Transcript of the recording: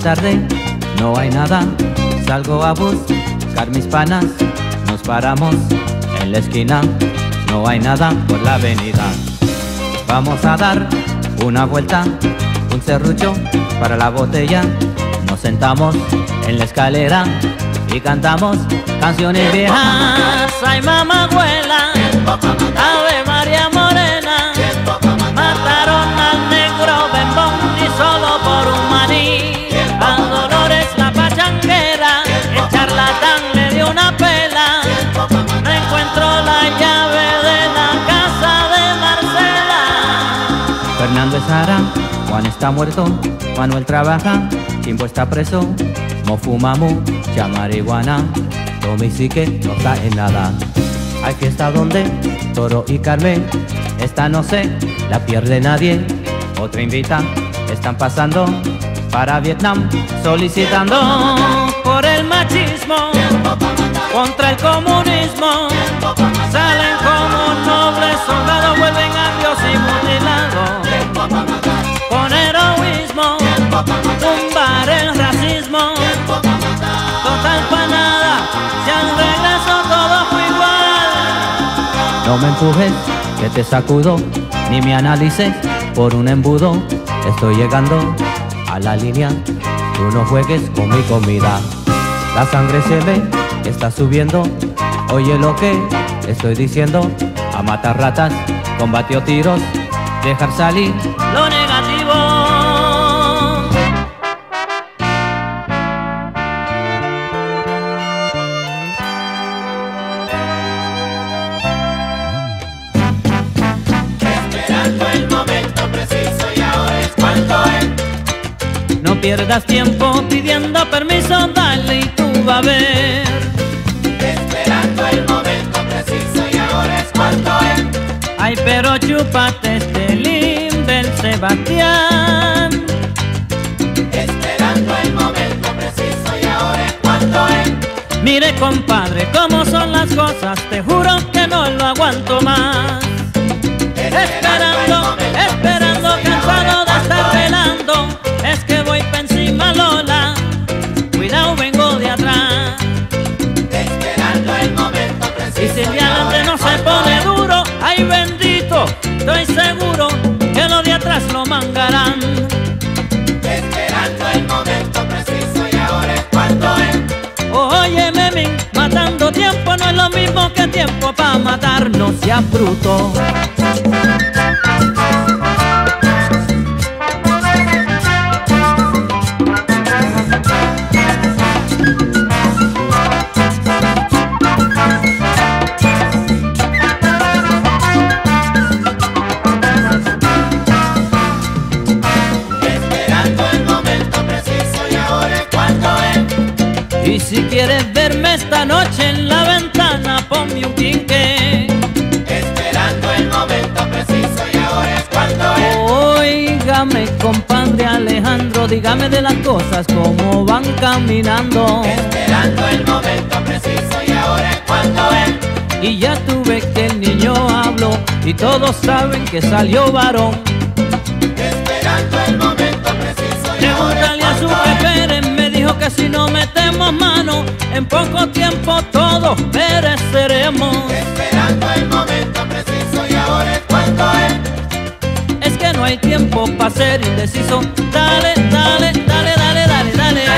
Tarde no hay nada, salgo a buscar mis panas, nos paramos en la esquina, no hay nada por la avenida. Vamos a dar una vuelta, un serrucho para la botella, nos sentamos en la escalera y cantamos canciones viejas. Fernando es Sara, Juan está muerto, Manuel trabaja, Chimbo está preso, no fuma mucha marihuana, Tommy sí que no está en nada. Hay fiesta donde Toro y Carmen, esta no sé, la pierde nadie. Otra invita, están pasando para Vietnam, solicitando por el machismo, contra el comunismo. Salen como No me empujes, que te sacudo, ni me analices por un embudo. Estoy llegando a la línea, tú no juegues con mi comida. La sangre se ve, está subiendo, oye lo que estoy diciendo. A matar ratas, combatió tiros, dejar salir No pierdas tiempo pidiendo permiso, dale y tú va a ver. Esperando el momento preciso y ahora es cuando es. Ay, pero chúpate este lim del Sebastián. Esperando el momento preciso y ahora es cuando es. Mire, compadre, cómo son las cosas, te juro que no lo aguanto más. Estoy seguro que los de atrás lo mangarán. Esperando el momento preciso y ahora es cuando es. Oye, Memi, matando tiempo no es lo mismo que tiempo para matar, no sea bruto. Y si quieres verme esta noche en la ventana, ponme un quinque. Esperando el momento preciso y ahora es cuando es. Óigame, compadre Alejandro, dígame de las cosas como van caminando. Esperando el momento preciso y ahora es cuando es. Y ya tuve que el niño habló y todos saben que salió varón. Esperando el momento preciso y ahora Pregúntale a es su cuando me dijo si no metemos mano, en poco tiempo todos pereceremos. Esperando el momento preciso y ahora es cuando es. Es que no hay tiempo para ser indeciso. Dale, dale, dale, dale, dale. dale.